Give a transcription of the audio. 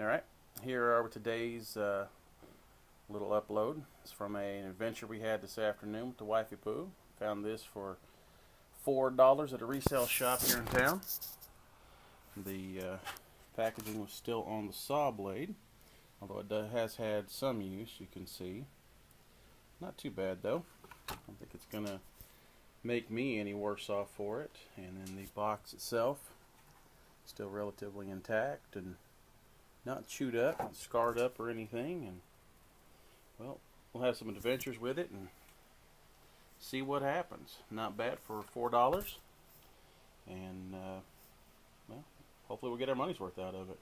Alright, here are today's uh, little upload. It's from a, an adventure we had this afternoon with the Wifey Poo. Found this for $4 at a resale shop here in town. The uh, packaging was still on the saw blade, although it has had some use, you can see. Not too bad though. I don't think it's going to make me any worse off for it. And then the box itself, still relatively intact and not chewed up, not scarred up or anything. And well, we'll have some adventures with it and see what happens. Not bad for four dollars, and uh, well, hopefully we'll get our money's worth out of it.